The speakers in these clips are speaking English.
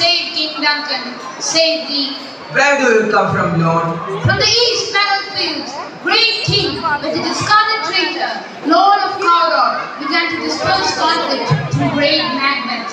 Duncan, save thee. Where do you come from, Lord? From the east battlefields, great king, with the discarded traitor, Lord of Cawdor, began to disperse conflict through great Macbeth.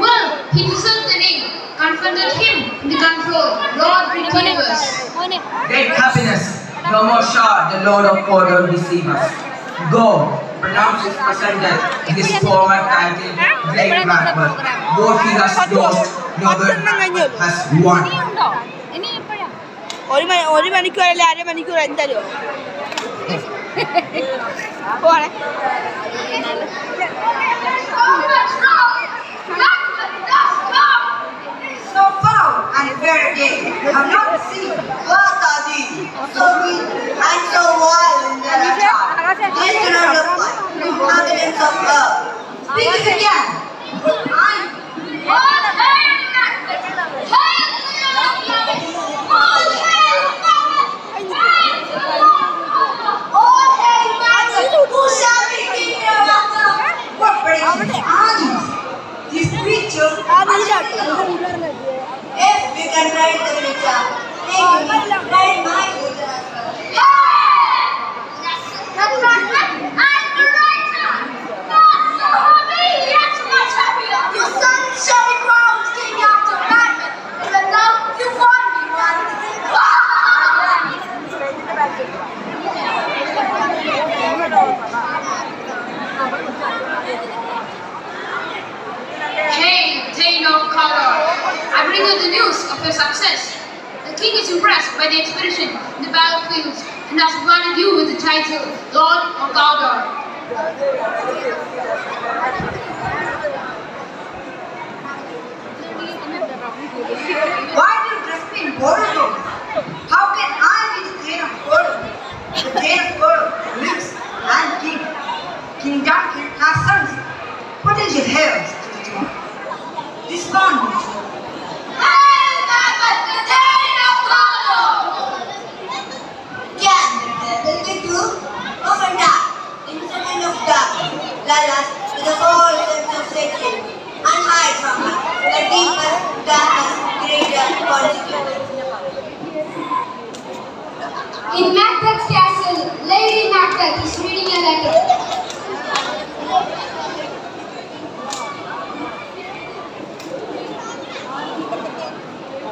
Well, he deserved the name, confronted him in the control, Lord Retrievers. Great happiness. No more shall the Lord of Cawdor deceive us. Go, pronounce his present death his former title, Great Macbeth. What he has lost, പത്തെണ്ണം കഴിഞ്ഞു ഒരു ഒരു മണിക്കൂർ അല്ല അര മണിക്കൂർ എന്തായാലും പോണേ I'm not a sea, but a sea. So mean and so wild in their attack. They do not look like the inhabitants of Earth. Speaking again. You the news of your success. The king is impressed by the expedition in the battlefields and has granted you with the title Lord of Cawdor. Why do you dress me in clothes? How can I be the Thane of Cawdor? The King of Cawdor lives and king. King Duncan has sons, heirs to the throne. This bond will show. Can the devil be true? Over that, instrument of darkness, lull us to the whole sense of safety, and hide from us the deepest, darkest, greater consequences. In Macbeth's castle, Macbeth is reading a letter.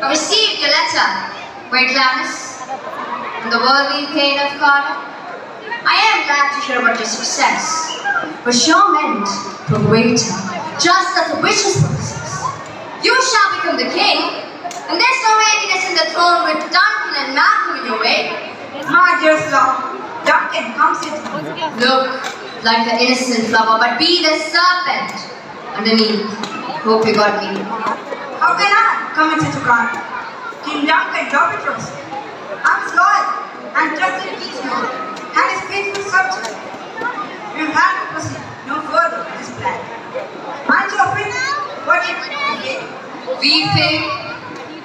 I received your letter, Great Glamis, from the worthy Thane of Cawdor. I am glad to hear about your success, but your meant for greater, just as the wishes success. You shall become the king, and there's no readiness in the throne with Duncan and Malcolm in your way. My dear comes into me. Look like the innocent flower, but be the serpent underneath. Hope you got me. How can I commit such a crime? King Duncan Dobitrus. I'm his loyal and trusted kinsman and his faithful subject. We have to proceed no further with this plan. Aren't you afraid? What if we fail?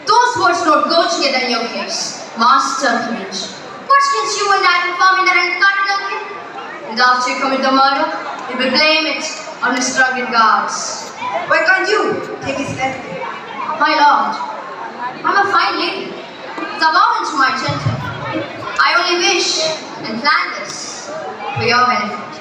Those words don't go together in your case. Master Courage. Can you and I perform in that Duncan? And after you commit the murder, you will blame it on the drunken guards. Why can't you take his head? My lord, I'm a fine lady. It's abominable to my gentle. I only wish and plan this for your benefit.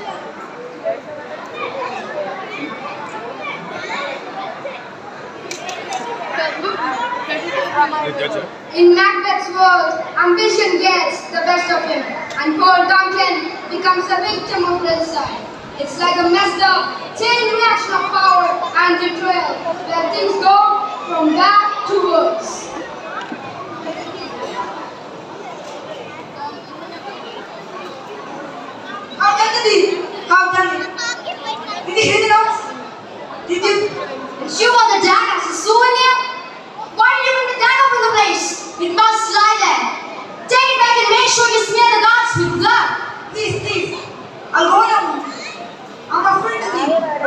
In Macbeth's world, ambition gets the best of him, and poor Duncan becomes the victim of design. It's like a messed up chain reaction of power and betrayal, where things go from bad to worse. How thee? How it? Did you? Did you? And you want the dagger as a souvenir? Why did you bring the dagger from the place? It must lie there. Take it back and make sure you smear the guards with blood. Please, please. I'll go now. I'm afraid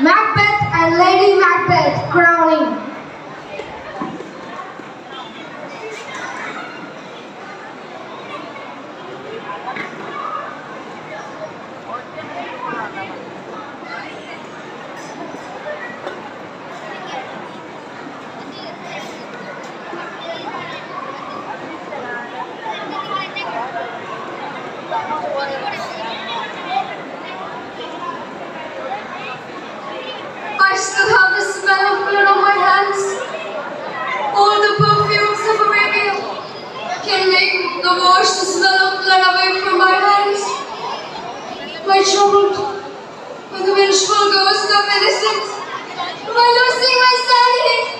Macbeth and Lady Macbeth crowning still have the smell of blood on my hands. All the perfumes of Arabia can make the smell of blood away from my hands. My troubled, the vengeful ghost of innocence, I losing my sanity?